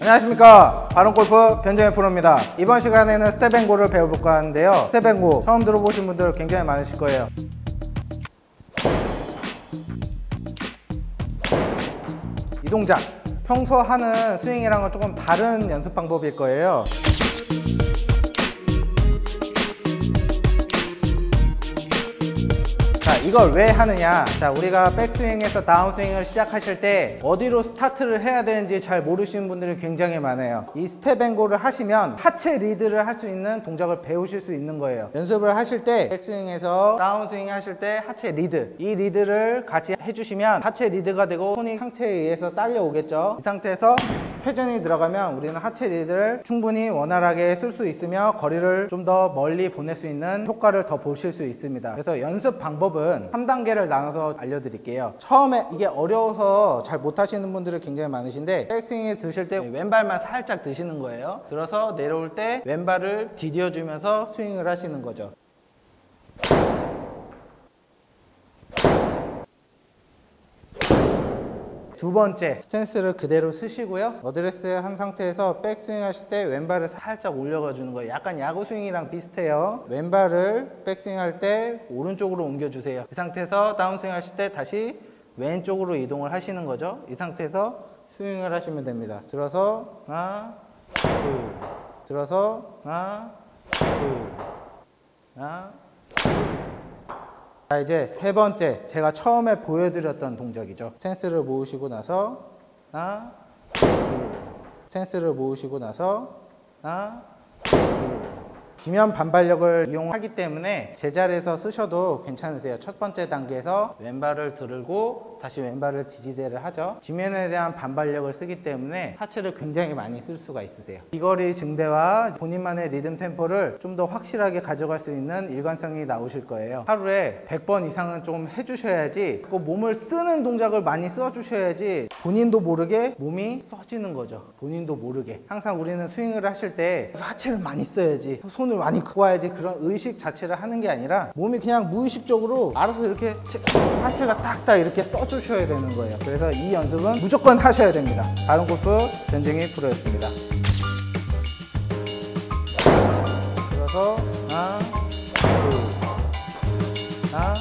안녕하십니까. 바른골프 변정희 프로입니다. 이번 시간에는 step and go를 배워볼까 하는데요. step and go 처음 들어보신 분들 굉장히 많으실 거예요. 이 동작. 평소 하는 스윙이랑은 조금 다른 연습 방법일 거예요 이걸 왜 하느냐? 자 우리가 백스윙에서 다운스윙을 시작하실 때 어디로 스타트를 해야 되는지 잘 모르시는 분들이 굉장히 많아요. 이 step and go를 하시면 하체 리드를 할 수 있는 동작을 배우실 수 있는 거예요. 연습을 하실 때 백스윙에서 다운스윙 하실 때 하체 리드. 이 리드를 같이 해주시면 하체 리드가 되고 손이 상체에 의해서 딸려오겠죠? 이 상태에서 회전이 들어가면 우리는 하체 리드를 충분히 원활하게 쓸 수 있으며 거리를 좀 더 멀리 보낼 수 있는 효과를 더 보실 수 있습니다. 그래서 연습 방법은 3단계를 나눠서 알려드릴게요. 처음에 이게 어려워서 잘 못하시는 분들이 굉장히 많으신데 백스윙에 드실 때 왼발만 살짝 드시는 거예요. 들어서 내려올 때 왼발을 디뎌주면서 스윙을 하시는 거죠 두 번째. 스탠스를 그대로 쓰시고요. 어드레스 한 상태에서 백스윙 하실 때 왼발을 살짝 올려가 주는 거예요. 약간 야구 스윙이랑 비슷해요. 왼발을 백스윙 할 때 오른쪽으로 옮겨 주세요. 이 상태에서 다운스윙 하실 때 다시 왼쪽으로 이동을 하시는 거죠. 이 상태에서 스윙을 하시면 됩니다. 들어서 하나 둘. 들어서 하나 둘. 하나 자 이제 세 번째 제가 처음에 보여드렸던 동작이죠. 센스를 모으시고 나서 하나 둘 센스를 모으시고 나서 하나 둘 지면 반발력을 이용하기 때문에 제자리에서 쓰셔도 괜찮으세요. 첫 번째 단계에서 왼발을 들고 다시 왼발을 지지대를 하죠. 지면에 대한 반발력을 쓰기 때문에 하체를 굉장히 많이 쓸 수가 있으세요. 비거리 증대와 본인만의 리듬 템포를 좀 더 확실하게 가져갈 수 있는 일관성이 나오실 거예요. 하루에 100번 이상은 좀 해주셔야지 그 몸을 쓰는 동작을 많이 써주셔야지 본인도 모르게 몸이 써지는 거죠. 본인도 모르게. 항상 우리는 스윙을 하실 때 하체를 많이 써야지. 손 손을 많이 구워야지 그런 의식 자체를 하는 게 아니라 몸이 그냥 무의식적으로 알아서 이렇게 하체가 딱딱 이렇게 써주셔야 되는 거예요. 그래서 이 연습은 무조건 하셔야 됩니다. 다른 골프 전쟁이 프로였습니다. 그래서 하나 둘 하나